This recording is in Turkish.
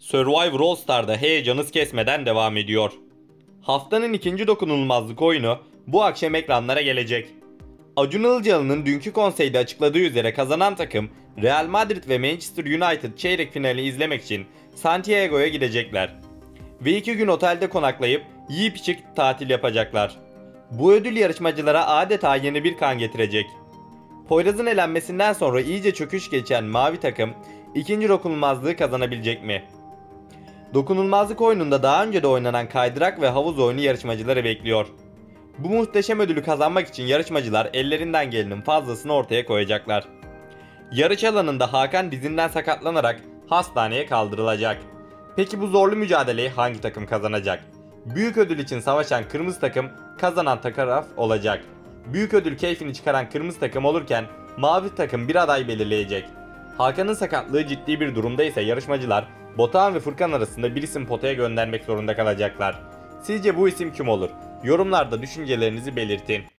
Survivor All Star'da heyecanız kesmeden devam ediyor. Haftanın ikinci dokunulmazlık oyunu bu akşam ekranlara gelecek. Acun Ilıcalı'nın dünkü konseyde açıkladığı üzere kazanan takım Real Madrid ve Manchester United çeyrek finali izlemek için Santiago'ya gidecekler. Ve iki gün otelde konaklayıp yiyip içip tatil yapacaklar. Bu ödül yarışmacılara adeta yeni bir kan getirecek. Poyraz'ın elenmesinden sonra iyice çöküş geçen mavi takım ikinci dokunulmazlığı kazanabilecek mi? Dokunulmazlık oyununda daha önce de oynanan kaydırak ve havuz oyunu yarışmacıları bekliyor. Bu muhteşem ödülü kazanmak için yarışmacılar ellerinden gelenin fazlasını ortaya koyacaklar. Yarış alanında Hakan dizinden sakatlanarak hastaneye kaldırılacak. Peki bu zorlu mücadeleyi hangi takım kazanacak? Büyük ödül için savaşan kırmızı takım kazanan taraf olacak. Büyük ödül keyfini çıkaran kırmızı takım olurken mavi takım bir aday belirleyecek. Hakan'ın sakatlığı ciddi bir durumda ise yarışmacılar Botan ve Furkan arasında bir isim potaya göndermek zorunda kalacaklar. Sizce bu isim kim olur? Yorumlarda düşüncelerinizi belirtin.